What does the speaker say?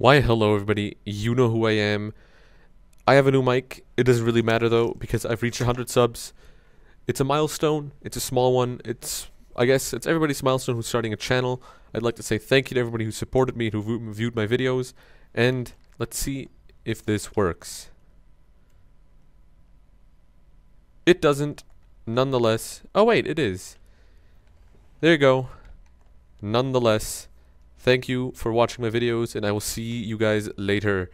Why, hello everybody, you know who I am. I have a new mic, it doesn't really matter though, because I've reached 100 subs. It's a milestone, it's a small one, it's, I guess, it's everybody's milestone who's starting a channel. I'd like to say thank you to everybody who supported me, who viewed my videos, and let's see if this works. It doesn't, nonetheless. Oh wait, it is. There you go. Nonetheless, thank you for watching my videos, and I will see you guys later.